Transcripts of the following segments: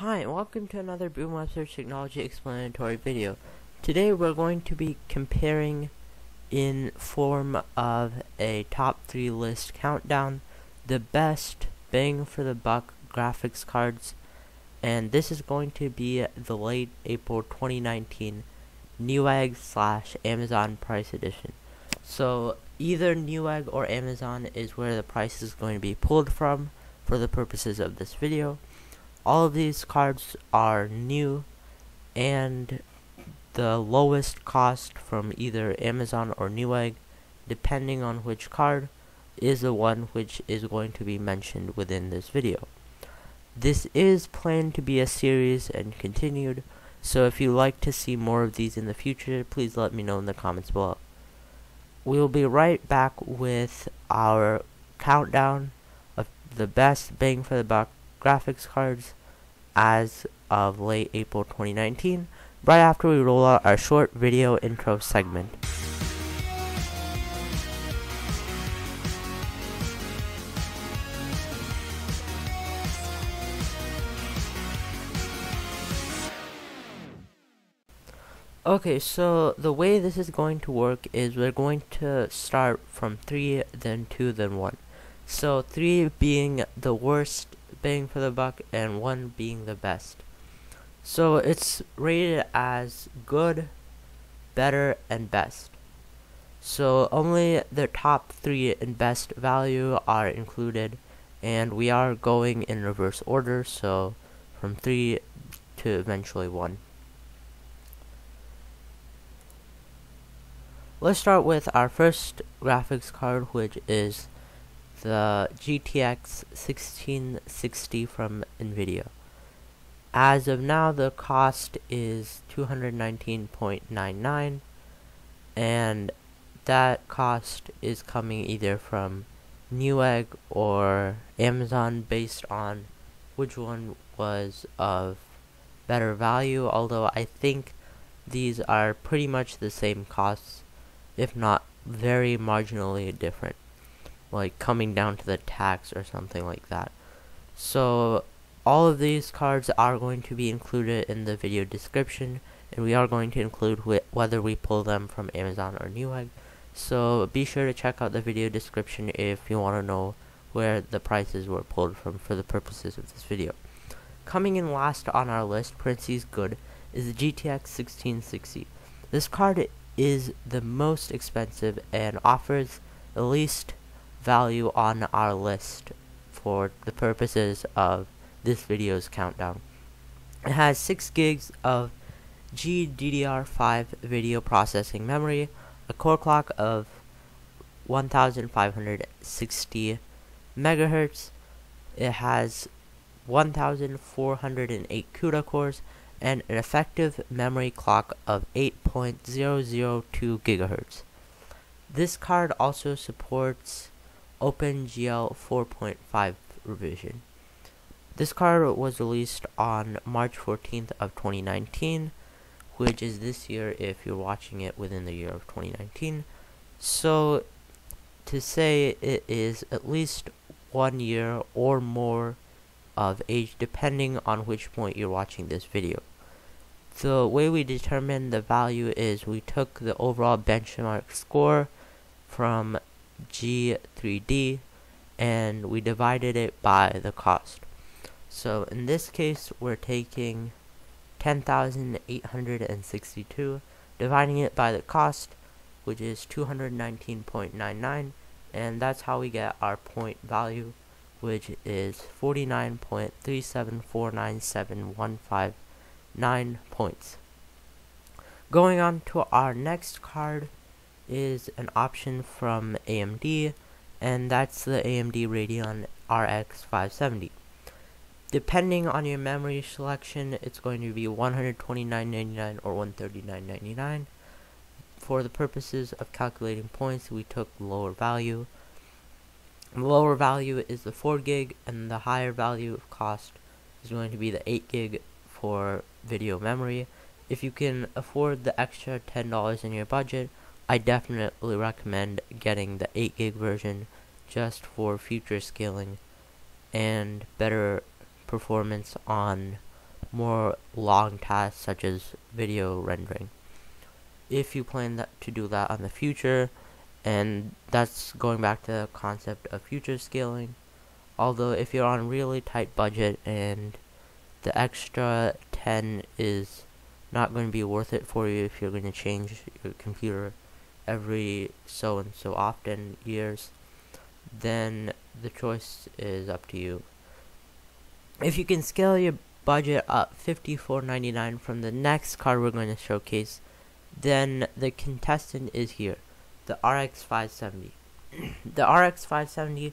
Hi, and welcome to another Boom Web Search Technology explanatory video. Today we're going to be comparing in form of a top 3 list countdown the best bang for the buck graphics cards and this is going to be the late April 2019 Newegg slash Amazon price edition. So either Newegg or Amazon is where the price is going to be pulled from for the purposes of this video. All of these cards are new and the lowest cost from either Amazon or Newegg, depending on which card, is the one which is going to be mentioned within this video. This is planned to be a series and continued, so if you'd like to see more of these in the future, please let me know in the comments below. We will be right back with our countdown of the best bang for the buck graphics cards as of late April 2019, right after we roll out our short video intro segment. Okay, so the way this is going to work is we're going to start from 3, then 2, then 1. So 3 being the worst bang for the buck and 1 being the best. So it's rated as good, better, and best. So only the top 3 and best value are included and we are going in reverse order so from 3 to eventually 1. Let's start with our first graphics card, which is the GTX 1660 from NVIDIA. As of now, the cost is 219.99 and that cost is coming either from Newegg or Amazon based on which one was of better value, although I think these are pretty much the same costs if not very marginally different, like coming down to the tax or something like that. So all of these cards are going to be included in the video description, and we are going to include wh whether we pull them from Amazon or Newegg. So be sure to check out the video description if you want to know where the prices were pulled from for the purposes of this video. Coming in last on our list, parentheses good, is the GTX 1660. This card is the most expensive and offers the least value on our list for the purposes of this video's countdown. It has 6 gigs of GDDR5 video processing memory, a core clock of 1560 megahertz. It has 1408 CUDA cores and an effective memory clock of 8.002 GHz. This card also supports OpenGL 4.5 revision. This card was released on March 14th of 2019, which is this year if you're watching it within the year of 2019. So to say it is at least one year or more of age depending on which point you're watching this video. The way we determine the value is we took the overall benchmark score from G3D and we divided it by the cost. So in this case we're taking 10,862 dividing it by the cost which is 219.99 and that's how we get our point value which is 49.3749715 points. Going on to our next card is an option from AMD and that's the AMD Radeon RX 570. Depending on your memory selection, it's going to be 129.99 or 139.99. For the purposes of calculating points, we took lower value the lower value is the 4 gig and the higher value of cost is going to be the 8 gig for video memory. If you can afford the extra $10 in your budget, I definitely recommend getting the 8 gig version just for future scaling and better performance on more long tasks such as video rendering. If you plan that to do that on the future, and that's going back to the concept of future scaling. Although if you're on really tight budget and the extra 10 is not going to be worth it for you if you're going to change your computer every so and so often years, then the choice is up to you. If you can scale your budget up 54.99 from the next card we're going to showcase, then the contestant is here, the RX 570. the RX 570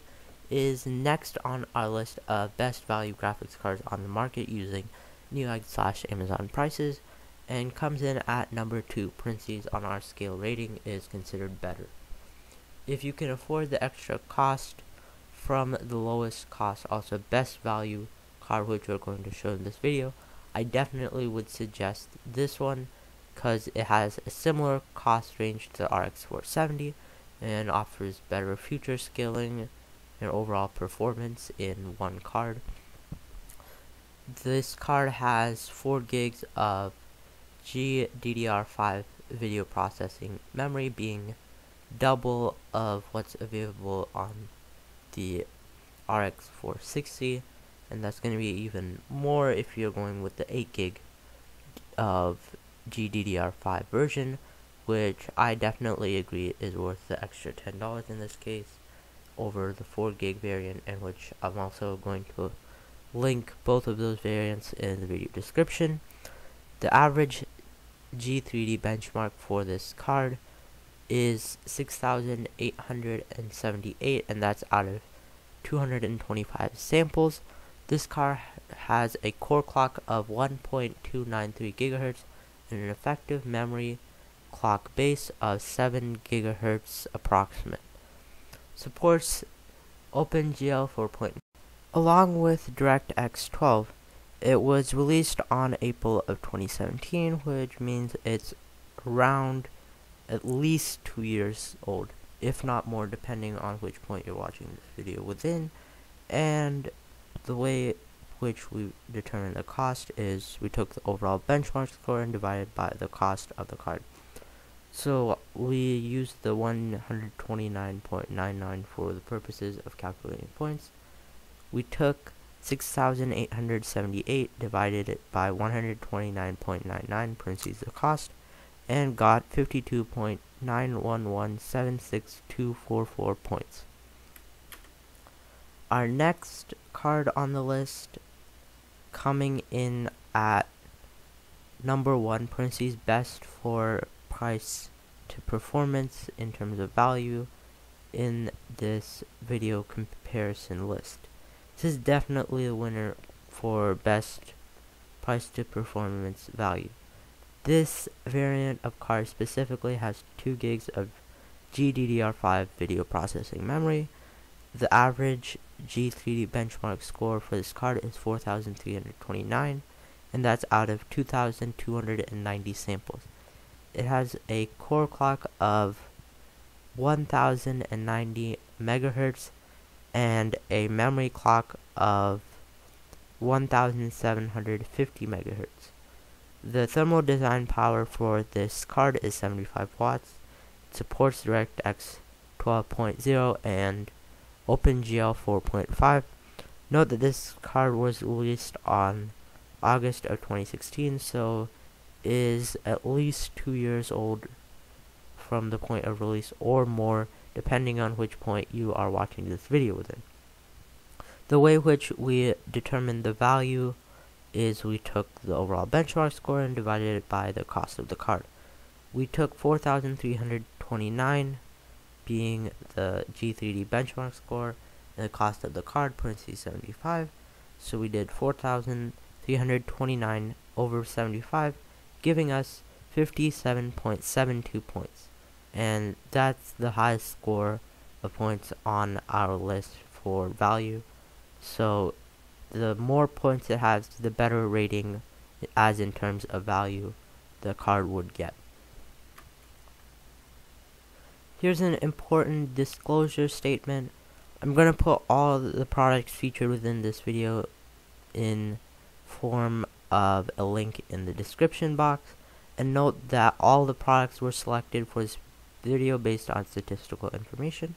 is next on our list of best value graphics cards on the market using Newegg slash Amazon prices and comes in at number 2. Parentheses on our scale rating is considered better. If you can afford the extra cost from the lowest cost, also best value card which we're going to show in this video, I definitely would suggest this one because it has a similar cost range to the RX 470 and offers better future scaling and overall performance in one card. This card has 4 gigs of GDDR5 video processing memory being double of what's available on the RX 460 and that's going to be even more if you're going with the 8 gig of GDDR5 version which I definitely agree is worth the extra $10 in this case over the 4 gig variant and which I'm also going to link both of those variants in the video description. The average G3D benchmark for this card is 6,878 and that's out of 225 samples. This card has a core clock of 1.293 gigahertz and an effective memory clock base of 7 gigahertz approximate. Supports OpenGL 4.0 along with DirectX 12. It was released on April of 2017, which means it's around at least two years old, if not more, depending on which point you're watching this video within. And the way which we determine the cost is we took the overall benchmark score and divided by the cost of the card. So we used the 129.99 for the purposes of calculating points. We took 6,878 divided by 129.99 parentheses the cost and got 52.91176244 points. Our next card on the list coming in at number one parentheses best for price to performance in terms of value in this video comparison list. This is definitely a winner for best price to performance value. This variant of card specifically has 2 gigs of GDDR5 video processing memory. The average G3D benchmark score for this card is 4,329 and that's out of 2,290 samples. It has a core clock of 1090 megahertz and a memory clock of 1750 megahertz. The thermal design power for this card is 75 watts. It supports DirectX 12.0 and OpenGL 4.5. Note that this card was released on August of 2016, so is at least two years old from the point of release or more depending on which point you are watching this video within. The way which we determine the value is we took the overall benchmark score and divided it by the cost of the card. We took 4,329 being the G3D benchmark score and the cost of the card, parentheses 75. So we did 4,329 over 75, giving us 57.72 points and that's the highest score of points on our list for value. So the more points it has the better rating as in terms of value the card would get. Here's an important disclosure statement. I'm gonna put all the products featured within this video in form of a link in the description box. And note that all the products were selected for this video based on statistical information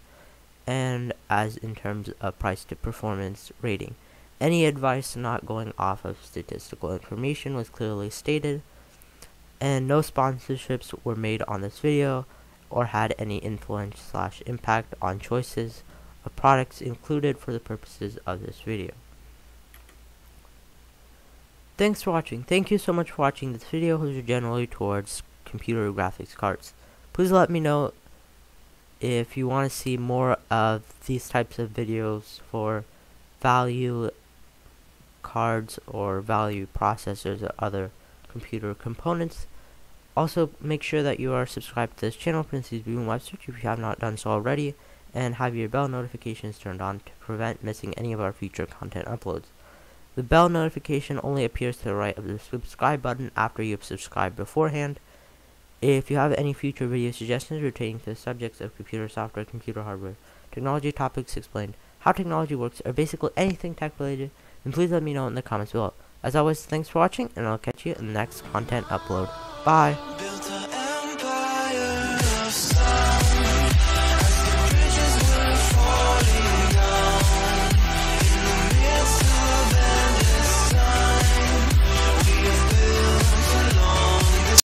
and as in terms of price to performance rating. Any advice not going off of statistical information was clearly stated, and no sponsorships were made on this video or had any influence slash impact on choices of products included for the purposes of this video. Thanks for watching. Thank you so much for watching this video which is generally towards computer graphics cards. Please let me know if you want to see more of these types of videos for value cards or value processors or other computer components. Also, make sure that you are subscribed to this channel, Prince's Boom Web Search, if you have not done so already, and have your bell notifications turned on to prevent missing any of our future content uploads. The bell notification only appears to the right of the subscribe button after you have subscribed beforehand. If you have any future video suggestions pertaining to the subjects of computer software, computer hardware, technology topics explained, how technology works, or basically anything tech related, then please let me know in the comments below. As always, thanks for watching, and I'll catch you in the next content upload. Bye!